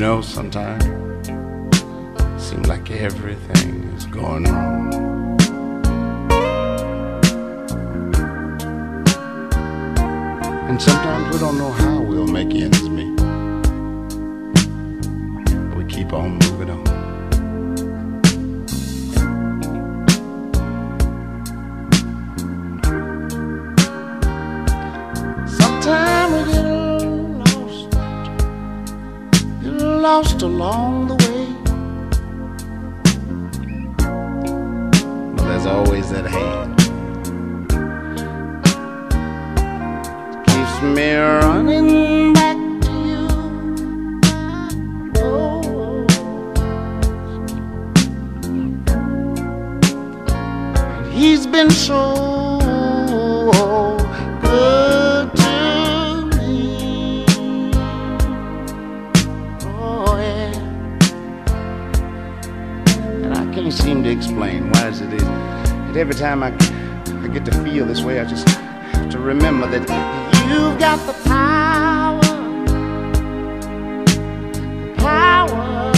know, sometimes it seems like everything is going wrong. And sometimes we don't know how we'll make ends meet. But we keep on moving lost along the way. But there's always that hand keeps me running back to you. Oh, he's been so can't seem to explain why is it is. And every time I, I get to feel this way, I just have to remember that you've got the power, the power.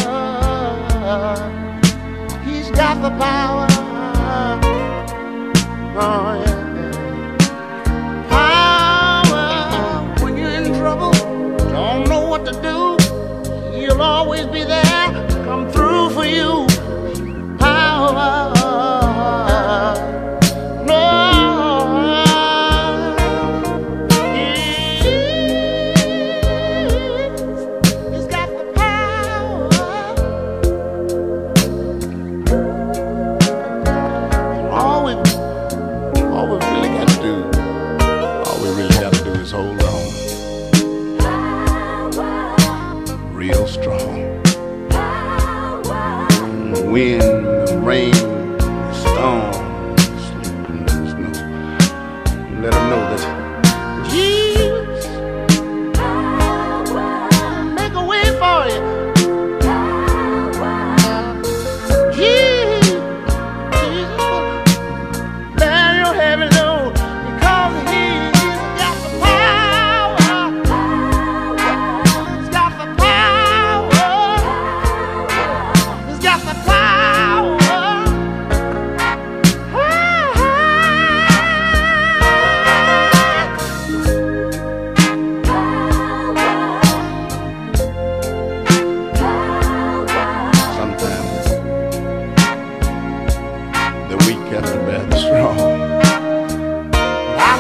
He's got the power. Oh yeah. Power when you're in trouble, don't know what to do. He'll always be there real strong. The wind, the rain, the storm. Let them know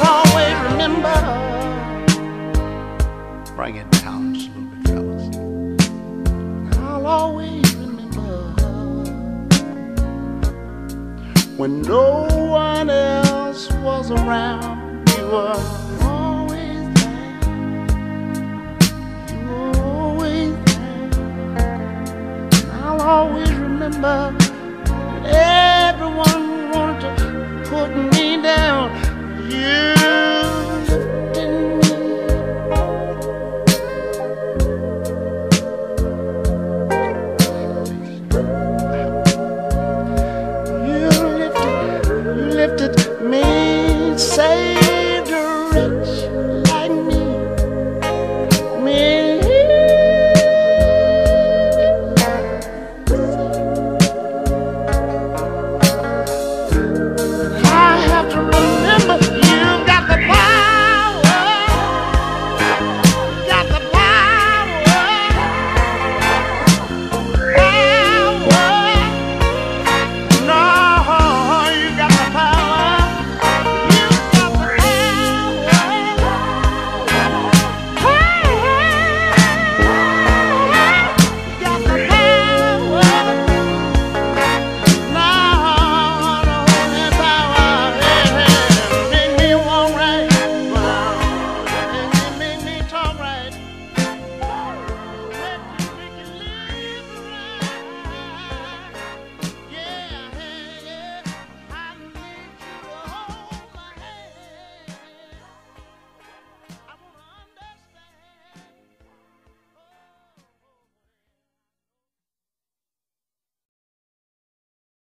always remember. Bring it put me down. You.